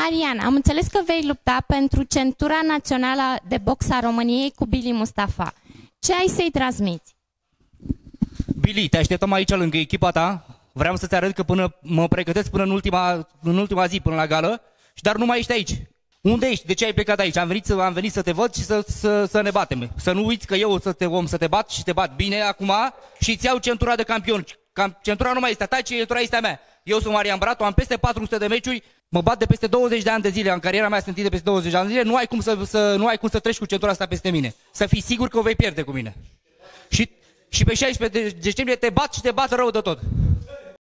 Marian, am înțeles că vei lupta pentru centura națională de box a României cu Billy Mustafa. Ce ai să-i transmiți? Billy, te așteptăm aici lângă echipa ta. Vreau să-ți arăt că până mă pregătesc până în ultima, în ultima zi, până la gală, și dar nu mai ești aici. Unde ești? De ce ai plecat aici? Am venit să, am venit să te văd și să, să, să ne batem. Să nu uiți că eu o să te, om să te bat și te bat bine acum și îți iau centura de campion. Cam, centura nu mai este a ta, centura este a mea. Eu sunt Marian Bratu, am peste 400 de meciuri, mă bat de peste 20 de ani de zile, în cariera mea sunt de peste 20 de ani de zile, nu ai cum să, să, nu ai cum să treci cu centura asta peste mine. Să fii sigur că o vei pierde cu mine. Și, și pe 16 decembrie te bat și te bat rău de tot.